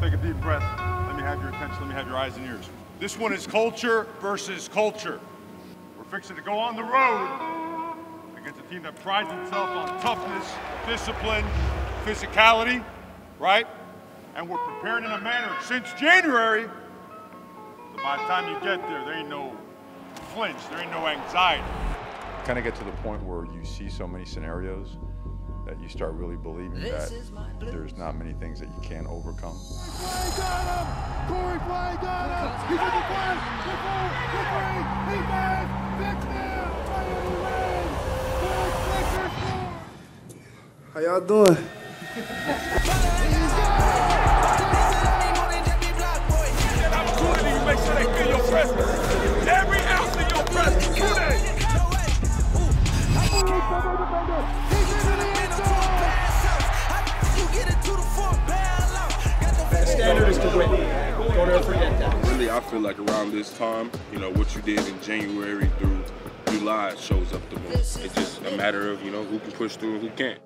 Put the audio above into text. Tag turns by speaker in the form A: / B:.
A: Take a deep breath. Let me have your attention. Let me have your eyes and ears. This one is culture versus culture. We're fixing to go on the road against a team that prides itself on toughness, discipline, physicality, right? And we're preparing in a manner since January. So by the time you get there, there ain't no flinch, there ain't no anxiety.
B: Kind of get to the point where you see so many scenarios that you start really believing that there's not many things that you can't overcome.
C: Flagg got him! Corey Flagg got him! He's in the flag! The goal! The three! He made! Victor! Miami wins! Flag Sixers score!
D: How y'all doing?
E: opportunity to make sure they feel your presence.
F: To win. Don't ever forget that.
G: Really, I feel like around this time, you know, what you did in January through July shows up the most. It's just a matter of, you know, who can push through and who can't.